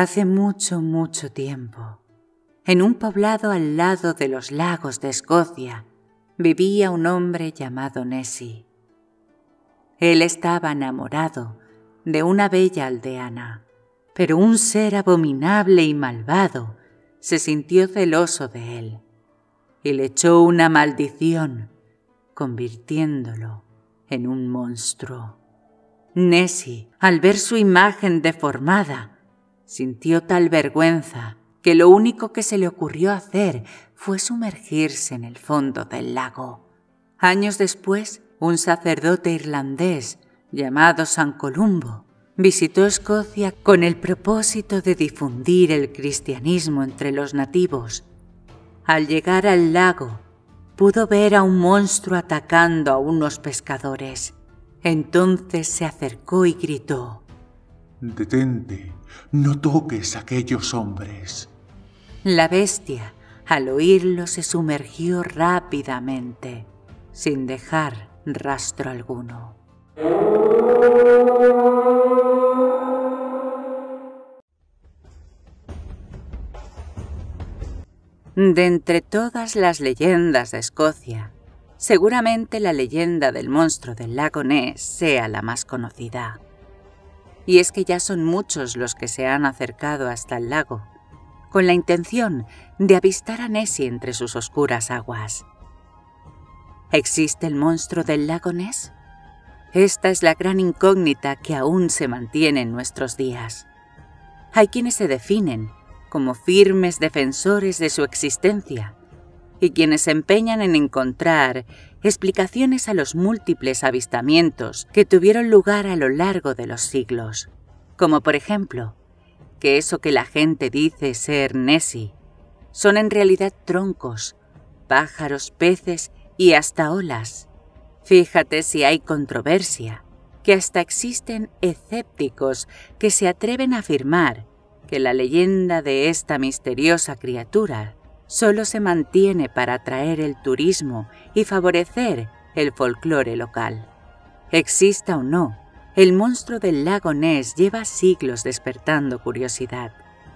Hace mucho, mucho tiempo, en un poblado al lado de los lagos de Escocia, vivía un hombre llamado Nessie. Él estaba enamorado de una bella aldeana, pero un ser abominable y malvado se sintió celoso de él y le echó una maldición, convirtiéndolo en un monstruo. Nessie, al ver su imagen deformada, sintió tal vergüenza que lo único que se le ocurrió hacer fue sumergirse en el fondo del lago. Años después, un sacerdote irlandés llamado San Columbo visitó Escocia con el propósito de difundir el cristianismo entre los nativos. Al llegar al lago, pudo ver a un monstruo atacando a unos pescadores. Entonces se acercó y gritó, Detente, no toques a aquellos hombres. La bestia, al oírlo, se sumergió rápidamente, sin dejar rastro alguno. De entre todas las leyendas de Escocia, seguramente la leyenda del monstruo del lago Ness sea la más conocida. Y es que ya son muchos los que se han acercado hasta el lago, con la intención de avistar a Nessie entre sus oscuras aguas. ¿Existe el monstruo del lago Ness? Esta es la gran incógnita que aún se mantiene en nuestros días. Hay quienes se definen como firmes defensores de su existencia y quienes se empeñan en encontrar explicaciones a los múltiples avistamientos que tuvieron lugar a lo largo de los siglos, como por ejemplo, que eso que la gente dice ser Nessie son en realidad troncos, pájaros, peces y hasta olas. Fíjate si hay controversia, que hasta existen escépticos que se atreven a afirmar que la leyenda de esta misteriosa criatura solo se mantiene para atraer el turismo y favorecer el folclore local. Exista o no, el monstruo del lago Ness lleva siglos despertando curiosidad,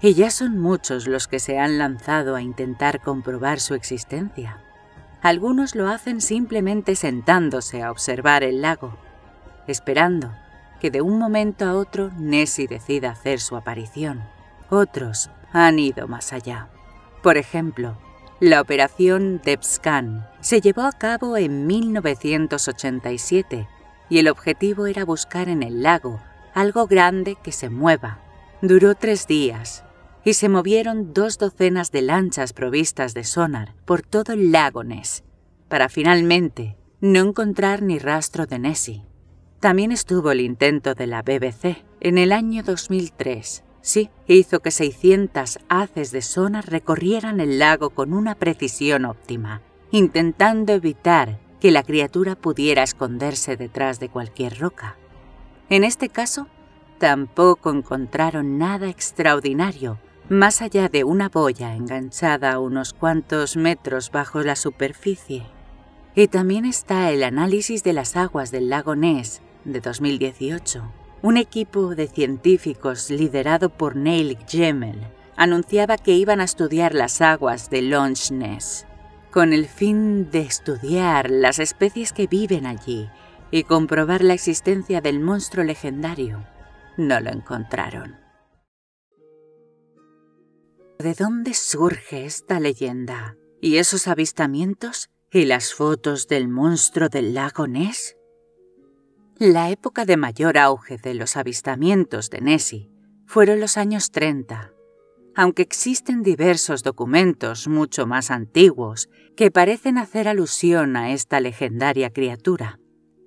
y ya son muchos los que se han lanzado a intentar comprobar su existencia. Algunos lo hacen simplemente sentándose a observar el lago, esperando que de un momento a otro Nessie decida hacer su aparición. Otros han ido más allá. Por ejemplo, la operación Depscan se llevó a cabo en 1987 y el objetivo era buscar en el lago algo grande que se mueva. Duró tres días y se movieron dos docenas de lanchas provistas de sonar por todo el lago Ness, para finalmente no encontrar ni rastro de Nessie. También estuvo el intento de la BBC en el año 2003 Sí, hizo que 600 haces de sonar recorrieran el lago con una precisión óptima, intentando evitar que la criatura pudiera esconderse detrás de cualquier roca. En este caso, tampoco encontraron nada extraordinario, más allá de una boya enganchada a unos cuantos metros bajo la superficie. Y también está el análisis de las aguas del lago Ness de 2018 un equipo de científicos liderado por Neil Gemmel anunciaba que iban a estudiar las aguas de Loch Ness con el fin de estudiar las especies que viven allí y comprobar la existencia del monstruo legendario. No lo encontraron. ¿De dónde surge esta leyenda? ¿Y esos avistamientos? ¿Y las fotos del monstruo del lago Ness? La época de mayor auge de los avistamientos de Nessie fueron los años 30, aunque existen diversos documentos mucho más antiguos que parecen hacer alusión a esta legendaria criatura.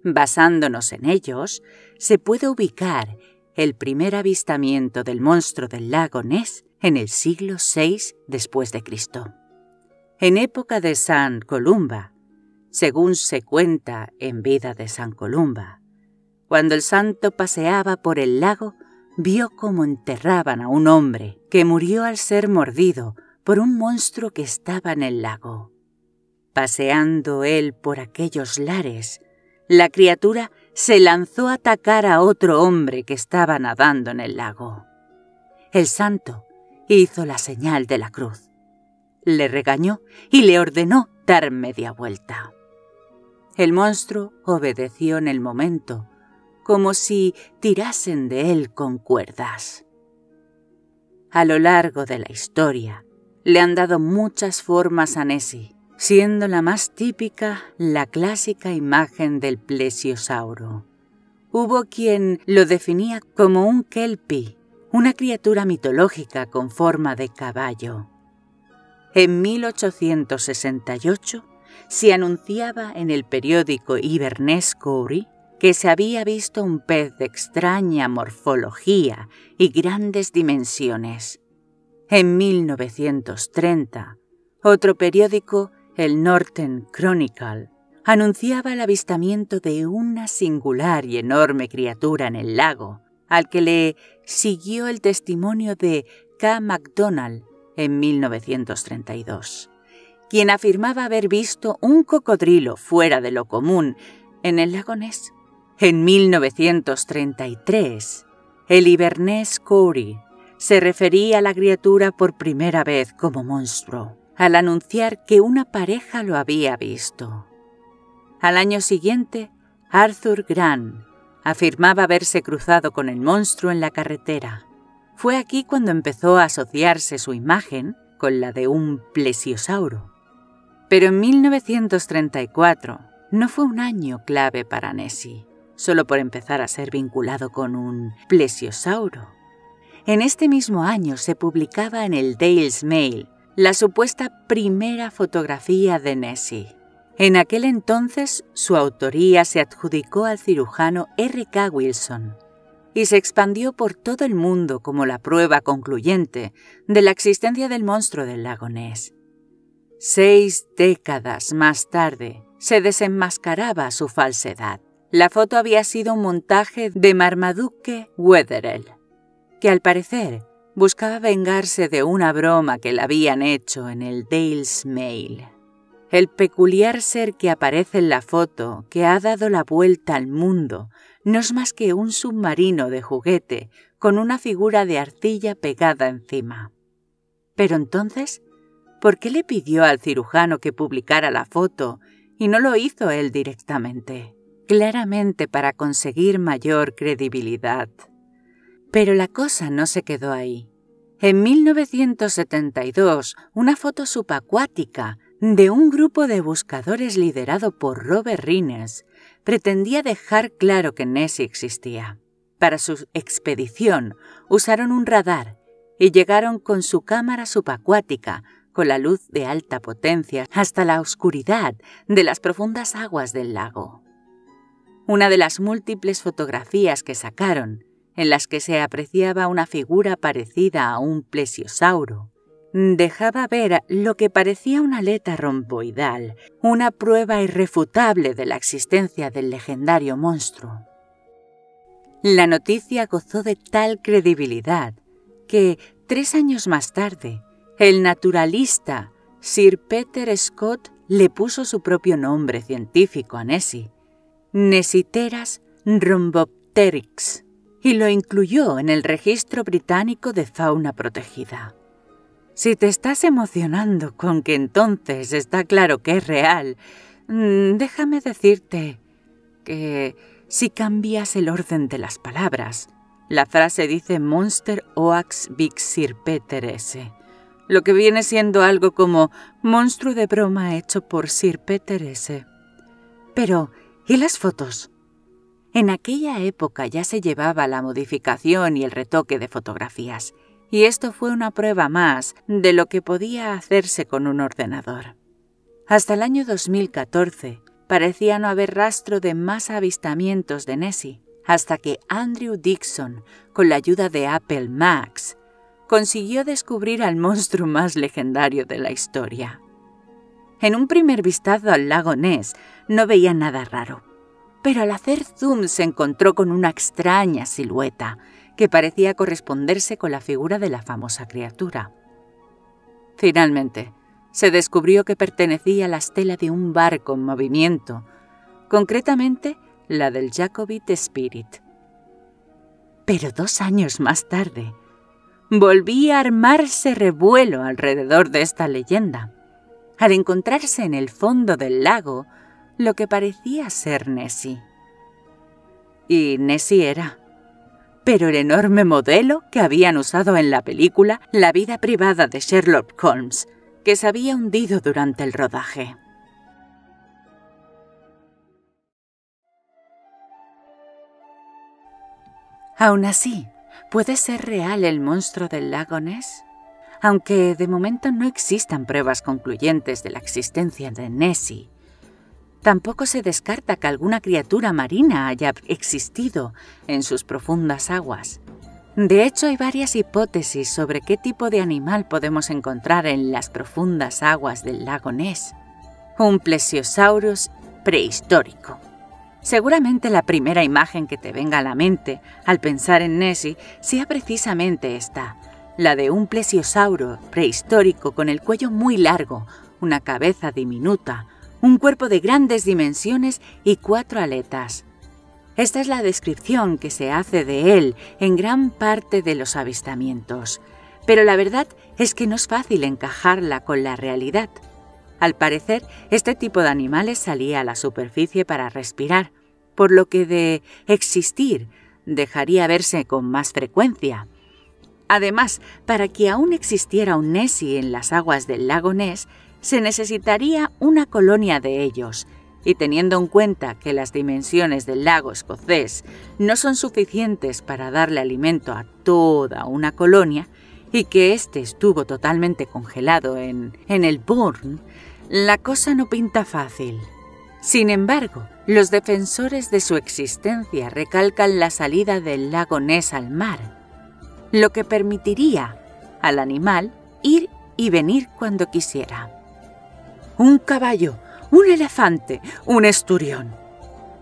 Basándonos en ellos, se puede ubicar el primer avistamiento del monstruo del lago Ness en el siglo VI después de Cristo. En época de San Columba, según se cuenta en vida de San Columba, cuando el santo paseaba por el lago, vio cómo enterraban a un hombre que murió al ser mordido por un monstruo que estaba en el lago. Paseando él por aquellos lares, la criatura se lanzó a atacar a otro hombre que estaba nadando en el lago. el santo hizo la señal de la cruz. Le regañó y le ordenó dar media vuelta. El monstruo obedeció en el momento, como si tirasen de él con cuerdas. A lo largo de la historia, le han dado muchas formas a Nessie, siendo la más típica la clásica imagen del plesiosauro. Hubo quien lo definía como un kelpie, una criatura mitológica con forma de caballo. En 1868 se anunciaba en el periódico Courier que se había visto un pez de extraña morfología y grandes dimensiones. En 1930, otro periódico, el Northern Chronicle, anunciaba el avistamiento de una singular y enorme criatura en el lago, al que le siguió el testimonio de K. MacDonald en 1932, quien afirmaba haber visto un cocodrilo fuera de lo común en el lago Ness. En 1933, el Inverness Corey se refería a la criatura por primera vez como monstruo, al anunciar que una pareja lo había visto. Al año siguiente, Arthur Grant afirmaba haberse cruzado con el monstruo en la carretera. Fue aquí cuando empezó a asociarse su imagen con la de un plesiosauro. Pero en 1934 no fue un año clave para Nessie solo por empezar a ser vinculado con un plesiosauro. En este mismo año se publicaba en el Dales Mail la supuesta primera fotografía de Nessie. En aquel entonces su autoría se adjudicó al cirujano R. K. Wilson y se expandió por todo el mundo como la prueba concluyente de la existencia del monstruo del lago Ness. Seis décadas más tarde se desenmascaraba su falsedad. La foto había sido un montaje de Marmaduke Wetherell, que al parecer buscaba vengarse de una broma que le habían hecho en el Dales Mail. El peculiar ser que aparece en la foto, que ha dado la vuelta al mundo, no es más que un submarino de juguete con una figura de arcilla pegada encima. Pero entonces, ¿por qué le pidió al cirujano que publicara la foto y no lo hizo él directamente? Claramente para conseguir mayor credibilidad. Pero la cosa no se quedó ahí. En 1972, una foto subacuática de un grupo de buscadores liderado por Robert Rines pretendía dejar claro que Nessie existía. Para su expedición usaron un radar y llegaron con su cámara subacuática con la luz de alta potencia hasta la oscuridad de las profundas aguas del lago una de las múltiples fotografías que sacaron, en las que se apreciaba una figura parecida a un plesiosauro, dejaba ver lo que parecía una aleta romboidal, una prueba irrefutable de la existencia del legendario monstruo. La noticia gozó de tal credibilidad que, tres años más tarde, el naturalista Sir Peter Scott le puso su propio nombre científico a Nessie Nesiteras rhombopteryx y lo incluyó en el registro británico de fauna protegida. Si te estás emocionando con que entonces está claro que es real, mm, déjame decirte que si cambias el orden de las palabras, la frase dice Monster Oax Big Sir S., lo que viene siendo algo como monstruo de broma hecho por Sir Peter S. Pero ¿Y las fotos? En aquella época ya se llevaba la modificación y el retoque de fotografías, y esto fue una prueba más de lo que podía hacerse con un ordenador. Hasta el año 2014 parecía no haber rastro de más avistamientos de Nessie, hasta que Andrew Dixon, con la ayuda de Apple Max, consiguió descubrir al monstruo más legendario de la historia. En un primer vistazo al lago Ness no veía nada raro, pero al hacer zoom se encontró con una extraña silueta que parecía corresponderse con la figura de la famosa criatura. Finalmente, se descubrió que pertenecía a la estela de un barco en movimiento, concretamente la del Jacobite Spirit. Pero dos años más tarde, volvía a armarse revuelo alrededor de esta leyenda, al encontrarse en el fondo del lago lo que parecía ser Nessie. Y Nessie era, pero el enorme modelo que habían usado en la película La vida privada de Sherlock Holmes, que se había hundido durante el rodaje. Aún así, ¿puede ser real el monstruo del lago Ness? Aunque de momento no existan pruebas concluyentes de la existencia de Nessie, tampoco se descarta que alguna criatura marina haya existido en sus profundas aguas. De hecho, hay varias hipótesis sobre qué tipo de animal podemos encontrar en las profundas aguas del lago Ness. Un plesiosaurus prehistórico. Seguramente la primera imagen que te venga a la mente al pensar en Nessie sea precisamente esta, la de un plesiosauro prehistórico con el cuello muy largo, una cabeza diminuta, un cuerpo de grandes dimensiones y cuatro aletas. Esta es la descripción que se hace de él en gran parte de los avistamientos, pero la verdad es que no es fácil encajarla con la realidad. Al parecer, este tipo de animales salía a la superficie para respirar, por lo que de existir dejaría verse con más frecuencia. Además, para que aún existiera un Nessie en las aguas del lago Ness, se necesitaría una colonia de ellos, y teniendo en cuenta que las dimensiones del lago escocés no son suficientes para darle alimento a toda una colonia, y que éste estuvo totalmente congelado en, en el Bourne, la cosa no pinta fácil. Sin embargo, los defensores de su existencia recalcan la salida del lago Ness al mar, lo que permitiría al animal ir y venir cuando quisiera. Un caballo, un elefante, un esturión.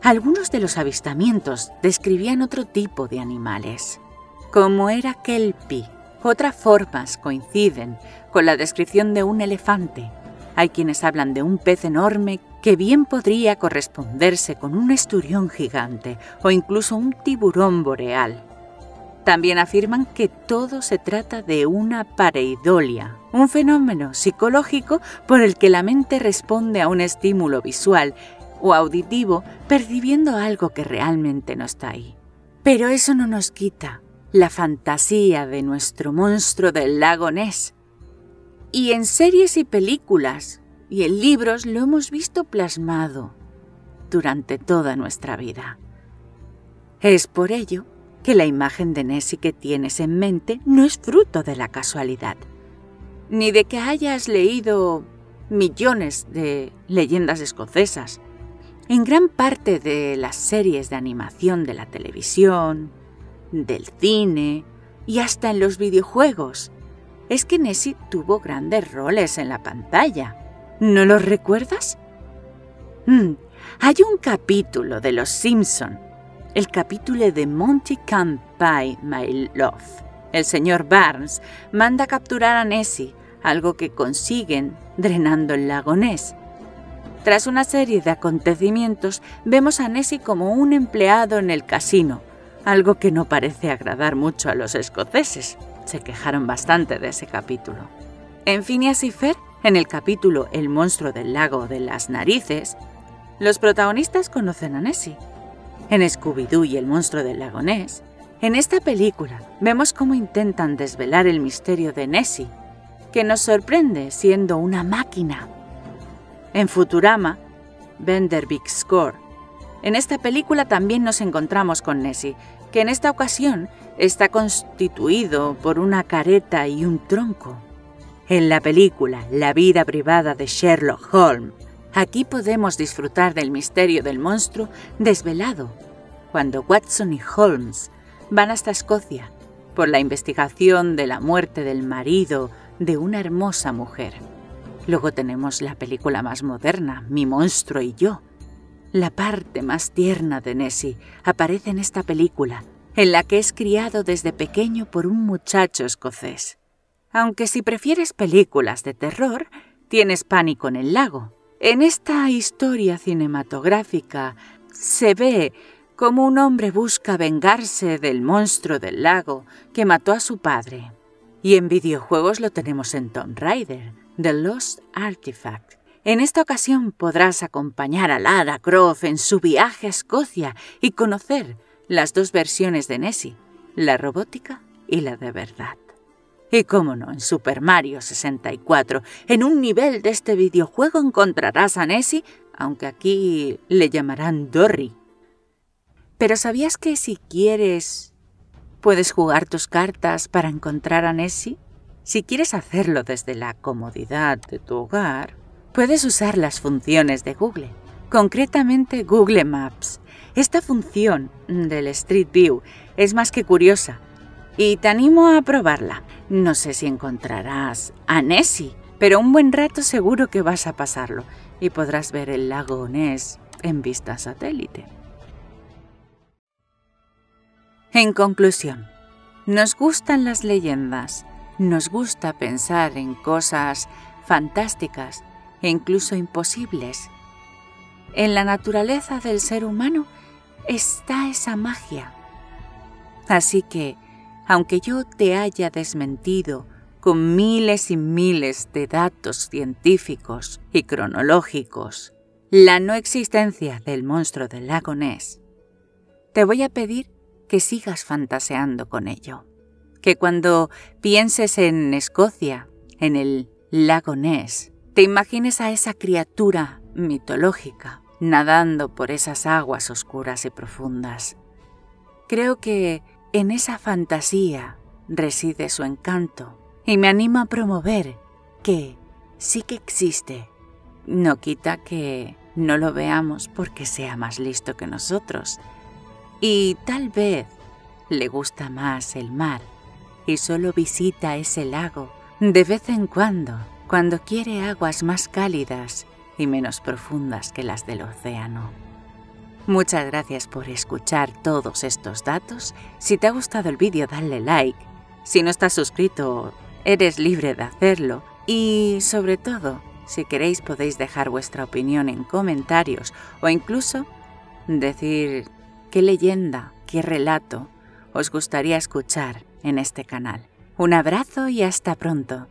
Algunos de los avistamientos describían otro tipo de animales, como era kelpie. Otras formas coinciden con la descripción de un elefante, hay quienes hablan de un pez enorme que bien podría corresponderse con un esturión gigante o incluso un tiburón boreal. También afirman que todo se trata de una pareidolia, un fenómeno psicológico por el que la mente responde a un estímulo visual o auditivo percibiendo algo que realmente no está ahí. Pero eso no nos quita la fantasía de nuestro monstruo del lago Ness, y en series y películas y en libros lo hemos visto plasmado durante toda nuestra vida. Es por ello que la imagen de Nessie que tienes en mente no es fruto de la casualidad, ni de que hayas leído millones de leyendas escocesas. En gran parte de las series de animación de la televisión, del cine y hasta en los videojuegos, es que Nessie tuvo grandes roles en la pantalla. ¿No los recuerdas? Mm, hay un capítulo de Los Simpson, el capítulo de Monty Buy My Love. El señor Barnes manda capturar a Nessie, algo que consiguen drenando el lago Ness. Tras una serie de acontecimientos, vemos a Nessie como un empleado en el casino, algo que no parece agradar mucho a los escoceses se quejaron bastante de ese capítulo. En Phineas y Fer, en el capítulo El monstruo del lago de las narices, los protagonistas conocen a Nessie. En Scooby-Doo y el monstruo del lago Ness, en esta película vemos cómo intentan desvelar el misterio de Nessie, que nos sorprende siendo una máquina. En Futurama, Bender Big Score, en esta película también nos encontramos con Nessie, que en esta ocasión está constituido por una careta y un tronco. En la película La vida privada de Sherlock Holmes, aquí podemos disfrutar del misterio del monstruo desvelado, cuando Watson y Holmes van hasta Escocia por la investigación de la muerte del marido de una hermosa mujer. Luego tenemos la película más moderna, Mi monstruo y yo. La parte más tierna de Nessie aparece en esta película en la que es criado desde pequeño por un muchacho escocés. Aunque si prefieres películas de terror, tienes pánico en el lago. En esta historia cinematográfica se ve cómo un hombre busca vengarse del monstruo del lago que mató a su padre. Y en videojuegos lo tenemos en Tomb Raider, The Lost Artifact. En esta ocasión podrás acompañar a Lara Croft en su viaje a Escocia y conocer las dos versiones de Nessie, la robótica y la de verdad. Y cómo no, en Super Mario 64, en un nivel de este videojuego encontrarás a Nessie, aunque aquí le llamarán Dory. Pero ¿sabías que si quieres puedes jugar tus cartas para encontrar a Nessie? Si quieres hacerlo desde la comodidad de tu hogar, puedes usar las funciones de Google, concretamente Google Maps. Esta función del Street View es más que curiosa y te animo a probarla. No sé si encontrarás a Nessie, pero un buen rato seguro que vas a pasarlo y podrás ver el lago Ness en vista satélite. En conclusión, nos gustan las leyendas, nos gusta pensar en cosas fantásticas e incluso imposibles. En la naturaleza del ser humano está esa magia. Así que aunque yo te haya desmentido con miles y miles de datos científicos y cronológicos la no existencia del monstruo del lago Ness, te voy a pedir que sigas fantaseando con ello. Que cuando pienses en Escocia, en el lago Ness, te imagines a esa criatura mitológica nadando por esas aguas oscuras y profundas. Creo que en esa fantasía reside su encanto y me anima a promover que sí que existe. No quita que no lo veamos porque sea más listo que nosotros. Y tal vez le gusta más el mar y solo visita ese lago de vez en cuando, cuando quiere aguas más cálidas y menos profundas que las del océano. Muchas gracias por escuchar todos estos datos. Si te ha gustado el vídeo, dale like. Si no estás suscrito, eres libre de hacerlo. Y sobre todo, si queréis podéis dejar vuestra opinión en comentarios o incluso decir qué leyenda, qué relato os gustaría escuchar en este canal. Un abrazo y hasta pronto.